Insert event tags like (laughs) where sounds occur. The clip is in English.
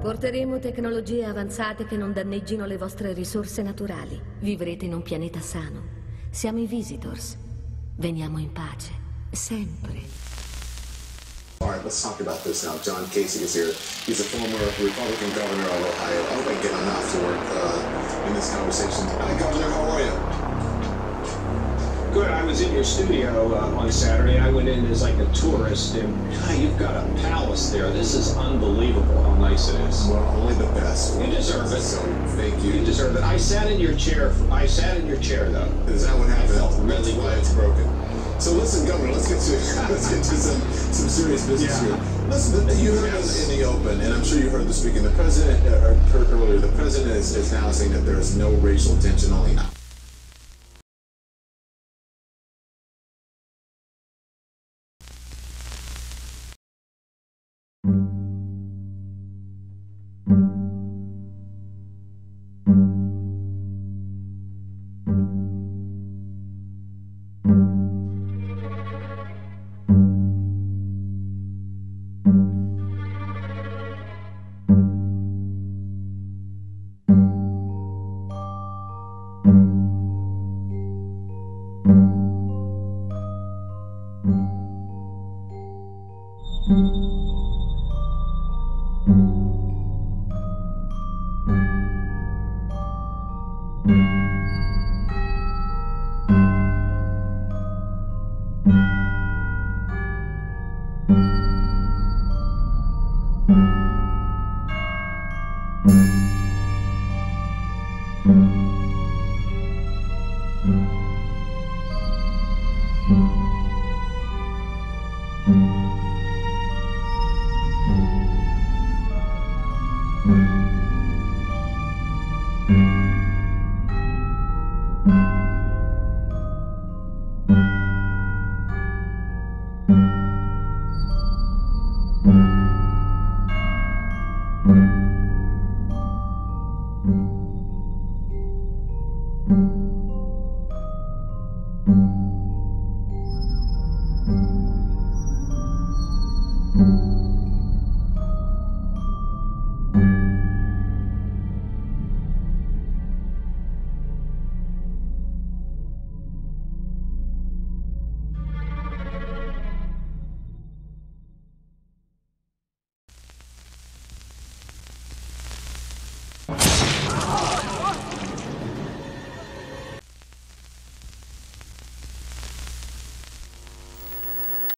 Porteremo tecnologie avanzate che non danneggino le vostre risorse naturali. Vivrete in un pianeta sano. Siamo i Visitors. Veniamo in pace. Sempre. All right, let's talk about this now. John Casey is here. He's a former Republican governor of Ohio. I hope I get enough to work uh, in this conversation. Hi, Governor. How are you? Good. I was in your studio uh, on Saturday. I went in as like a tourist, and ah, you've got a palace there. This is unbelievable how nice it is. Well, only the best. You deserve it. So, thank you. You deserve it. I sat in your chair. I sat in your chair though. Is that what happened? I felt That's really why it's broken. So listen, Governor, let's get to (laughs) let's get to some, some serious business Yeah. here. Listen, the, you heard Yes. in, the open, and I'm sure you heard the speaking. The president uh, earlier. The president is, is now saying that there is no racial tension, only thank mm -hmm. you